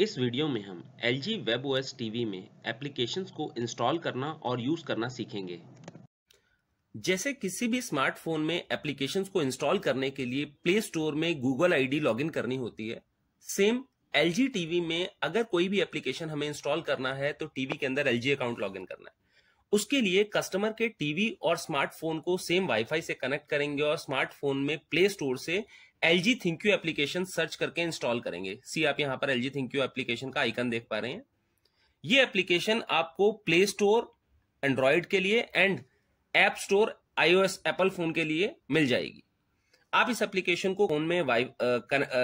इस वीडियो में हम L G web O S TV में एप्लीकेशन को इंस्टॉल करना और यूज़ करना सीखेंगे। जैसे किसी भी स्मार्टफ़ोन में एप्लीकेशन को इंस्टॉल करने के लिए प्ले स्टोर में गूगल आईडी लॉगिन करनी होती है। सेम एल जी टीवी में अगर कोई भी एप्लीकेशन हमें इंस्टॉल करना है तो टीवी के अंदर एल जी अकाउंट लॉगिन करना है। उसके लिए कस्टमर के टीवी और स्मार्टफ़ोन को सेम वाईफाई से कनेक्ट करेंगे और स्मार्टफ़ोन में प्ले स्टोर से L G ThinQ U application search करके इंस्टॉल करेंगे। सी आप यहाँ पर L G ThinQ U application का आइकन देख पा रहे हैं। ये एप्लीकेशन आपको प्ले स्टोर एंड्रॉयड के लिए and app store iOS Apple phone के लिए मिल जाएगी। आप इस एप्लीकेशन को फ़ोन में वाई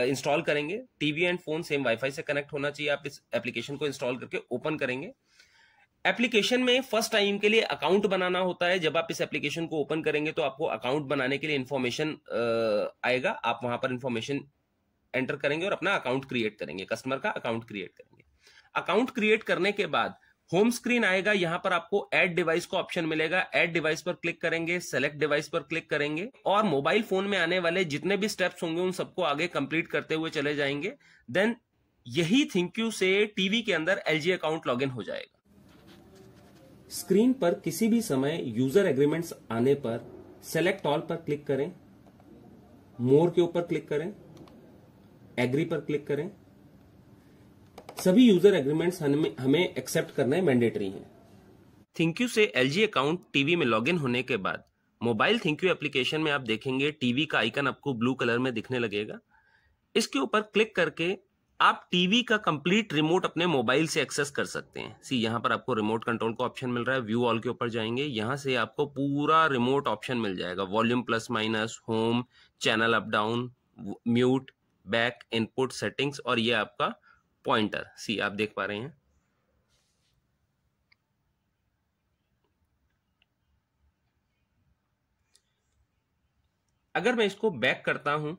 इंस्टॉल करेंगे। TV and phone same WiFi से कनेक्ट होना चाहिए। आप इस एप्लीकेशन को इंस्टॉल करके ओपन करेंगे। एप्लीकेशन में फ़र्स्ट टाइम के लिए अकाउंट बनाना होता है। जब आप इस एप्लीकेशन को ओपन करेंगे तो आपको अकाउंट बनाने के लिए इन्फॉर्मेशन आएगा। आप वहाँ पर इंफॉर्मेशन एंटर करेंगे और अपना अकाउंट क्रिएट करेंगे। कस्टमर का अकाउंट क्रिएट करेंगे। अकाउंट क्रिएट करने के बाद होम स्क्रीन आएगा। यहाँ पर आपको एड डिवाइस का ऑप्शन मिलेगा। एड डिवाइस पर क्लिक करेंगे। सेलेक्ट डिवाइस पर क्लिक करेंगे और मोबाइल फ़ोन में आने वाले जितने भी स्टेप्स होंगे, उन सबको आगे कंप्लीट करते हुए चले जाएँगे। देन यही थिंक यू से टीवी के अंदर एलजी अकाउंट लॉगिन हो जाएगा। स्क्रीन पर किसी भी समय यूज़र एग्रीमेंट्स आने पर सेलेक्ट ऑल पर क्लिक करें मोर के ऊपर क्लिक करें एग्री पर क्लिक करें। सभी यूज़र एग्रीमेंट्स हमें एक्सेप्ट करना है मैंडेटरी है। थिंक यू से एलजी अकाउंट टीवी में लॉगिन होने के बाद मोबाइल थिंक यू एप्लीकेशन में आप देखेंगे टीवी का आइकन आपको ब्लू कलर में दिखने लगेगा। इसके ऊपर क्लिक करके आप टीवी का कंप्लीट रिमोट अपने मोबाइल से एक्सेस कर सकते हैं। सी यहाँ पर आपको रिमोट कंट्रोल का ऑप्शन मिल रहा है। व्यू ऑल के ऊपर जाएँगे। यहाँ से आपको पूरा रिमोट ऑप्शन मिल जाएगा। Volume plus minus home channel up down mute back input settings और ये आपका पॉइंटर सी आप देख पा रहे हैं। अगर मैं इसको बैक करता हूँ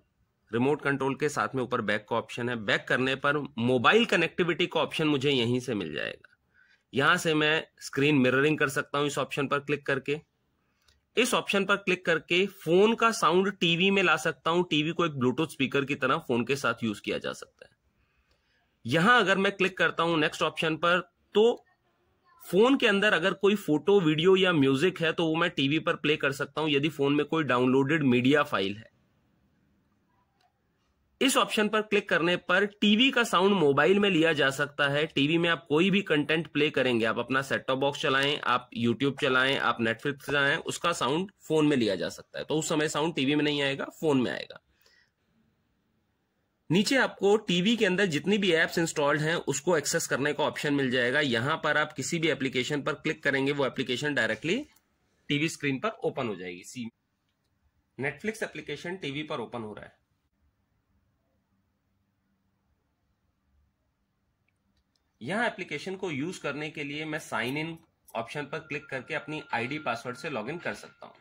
रिमोट कंट्रोल के साथ में ऊपर बैक का ऑप्शन है। बैक करने पर मोबाइल कनेक्टिविटी का ऑप्शन मुझे यहीं से मिल जाएगा। यहाँ से मैं स्क्रीन मिररिंग कर सकता हूँ इस ऑप्शन पर क्लिक करके। इस ऑप्शन पर क्लिक करके फ़ोन का साउंड टीवी में ला सकता हूँ। टीवी को एक ब्लूटूथ स्पीकर की तरह फ़ोन के साथ यूज़ किया जा सकता है। यहाँ अगर मैं क्लिक करता हूँ नेक्स्ट ऑप्शन पर तो फ़ोन के अंदर अगर कोई फ़ोटो वीडियो या म्यूज़िक है तो वो मैं टीवी पर प्ले कर सकता हूँ। यदि फ़ोन में कोई डाउनलोडेड मीडिया फ़ाइल है। इस ऑप्शन पर क्लिक करने पर टीवी का साउंड मोबाइल में लिया जा सकता है। टीवी में आप कोई भी कंटेंट प्ले करेंगे। आप अपना सेट टॉप बॉक्स चलाएँ, आप यूट्यूब चलाएँ, आप नेटफ्लिक्स चलाएँ, उसका साउंड फ़ोन में लिया जा सकता है। तो उस समय साउंड टीवी में नहीं आएगा, फ़ोन में आएगा। नीचे आपको टीवी के अंदर जितनी भी एप्स इंस्टॉल्ड हैं, उसको एक्सेस करने का ऑप्शन मिल जाएगा। यहाँ पर आप किसी भी एप्लीकेशन पर क्लिक करेंगे, वो एप्लीकेशन डायरेक्टली टीवी स्क्रीन पर ओपन हो जाएगी। सी नेटफ्लिक्स एप्लीकेशन टीवी पर ओपन हो रहा है। यहाँ एप्लीकेशन को यूज़ करने के लिए मैं साइन इन ऑप्शन पर क्लिक करके अपनी आईडी पासवर्ड से लॉगिन कर सकता हूँ।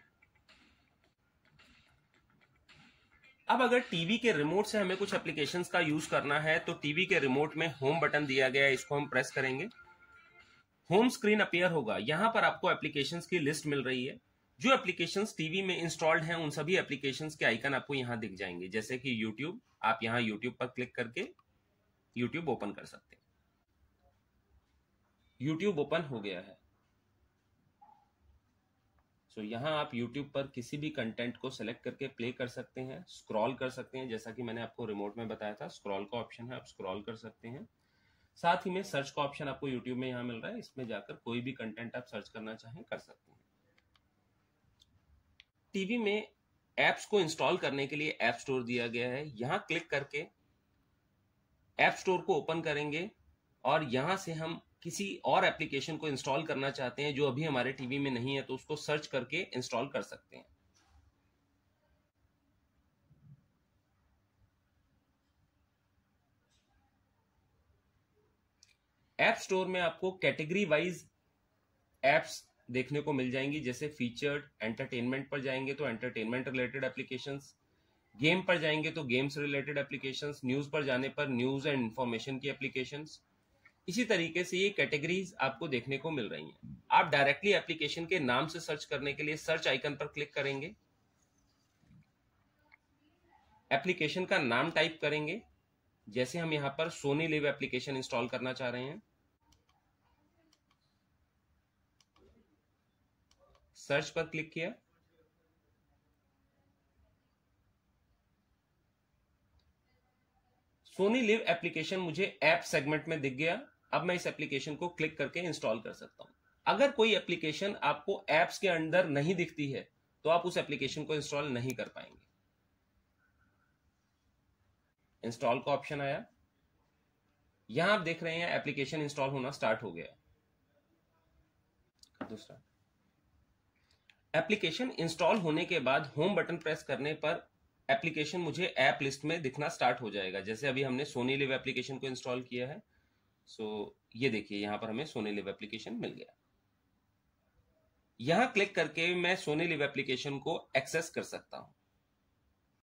अब अगर टीवी के रिमोट से हमें कुछ एप्लीकेशंस का यूज़ करना है तो टीवी के रिमोट में होम बटन दिया गया है, इसको हम प्रेस करेंगे। होम स्क्रीन अपियर होगा। यहाँ पर आपको एप्लीकेशन की लिस्ट मिल रही है। जो एप्लीकेशन टीवी में इंस्टॉल्ड हैं, उन सभी एप्लीकेशन के आइकन आपको यहाँ दिख जाएँगे। जैसे कि यूट्यूब आप यहाँ यूट्यूब पर क्लिक करके यूट्यूब ओपन कर सकते हैं। यूट्यूब ओपन हो गया है। सो so, यहाँ आप यूट्यूब पर किसी भी कंटेंट को सिलेक्ट करके प्ले कर सकते हैं स्क्रॉल कर सकते हैं जैसा कि मैंने आपको रिमोट में बताया था स्क्रॉल का ऑप्शन है आप स्क्रॉल कर सकते हैं। साथ ही में सर्च का ऑप्शन आपको यूट्यूब में यहाँ मिल रहा है इसमें जाकर कोई भी कंटेंट आप सर्च करना चाहें कर सकते हैं। टीवी में एप्स को इंस्टॉल करने के लिए ऐप स्टोर दिया गया है। यहाँ क्लिक करके ऐप स्टोर को ओपन करेंगे और यहाँ से हम किसी और एप्लीकेशन को इंस्टॉल करना चाहते हैं, जो अभी हमारे टीवी में नहीं है तो उसको सर्च करके इंस्टॉल कर सकते हैं। ऐप स्टोर में आपको कैटेगरी वाइज एप्स देखने को मिल जाएँगी, जैसे फीचर्ड एंटरटेनमेंट पर जाएँगे तो एंटरटेनमेंट रिलेटेड एप्लीकेशंस गेम पर जाएँगे तो गेम्स रिलेटेड एप्लीकेशंस न्यूज़ पर जाने पर न्यूज़ एंड इंफॉर्मेशन की एप्लीकेशंस इसी तरीके से ये कैटेगरीज आपको देखने को मिल रही हैं। आप डायरेक्टली एप्लीकेशन के नाम से सर्च करने के लिए सर्च आइकन पर क्लिक करेंगे। एप्लीकेशन का नाम टाइप करेंगे। जैसे हम यहाँ पर सोनी लिव एप्लीकेशन इंस्टॉल करना चाह रहे हैं। सर्च पर क्लिक किया। सोनी लिव एप्लीकेशन मुझे ऐप सेगमेंट में दिख गया। अब मैं इस एप्लीकेशन को क्लिक करके इंस्टॉल कर सकता हूँ। अगर कोई एप्लीकेशन आपको एप्स के अंदर नहीं दिखती है तो आप उस एप्लीकेशन को इंस्टॉल नहीं कर पाएँगे। इंस्टॉल का ऑप्शन आया। यहाँ आप देख रहे हैं एप्लीकेशन इंस्टॉल होना स्टार्ट हो गया। दूसरा। एप्लीकेशन इंस्टॉल होने के बाद होम बटन प्रेस करने पर एप्लीकेशन मुझे ऐप लिस्ट में दिखना स्टार्ट हो जाएगा। जैसे अभी हमने सोनी लिव एप्लीकेशन को इंस्टॉल किया है। सो ये देखिए, यहाँ पर हमें सोने लिव एप्लीकेशन मिल गया। यहाँ क्लिक करके मैं सोने लिव एप्लीकेशन को एक्सेस कर सकता हूँ।